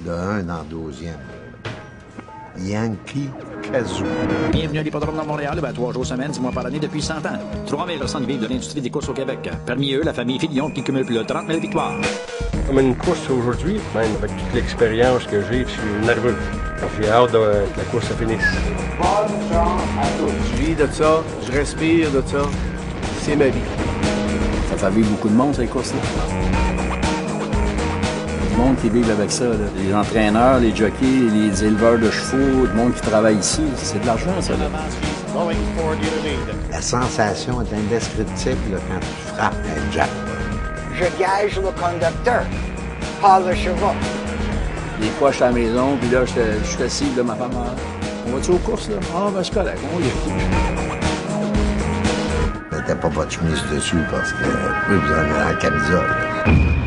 de un dans le deuxième. Yankee Kazoo. Bienvenue à l'hippodrome de Montréal, ben, trois jours semaine, six mois par année depuis 100 ans. 3000 vivent de l'industrie des courses au Québec. Parmi eux, la famille Filion qui cumule plus de 30 000 victoires. Comme une course aujourd'hui, même avec toute l'expérience que j'ai, je suis nerveux. J'ai hâte de, que la course se finisse. Je vis de ça, je respire de ça. C'est ma vie. Ça fait vivre beaucoup de monde, ces courses-là. Monde qui vit avec ça. Là. Les entraîneurs, les jockeys, les éleveurs de chevaux, le monde qui travaille ici. C'est de l'argent, ça. Là. La sensation est indescriptible quand tu frappes un jackpot. Je gage le conducteur, pas le cheval. Des fois, je suis à la maison, puis là, je suis assis, là, ma femme, ah, on va-tu aux courses, là? Ah, ben, c'est correct, on y Mettez pas votre chemise dessus parce que vous en avez la camisole.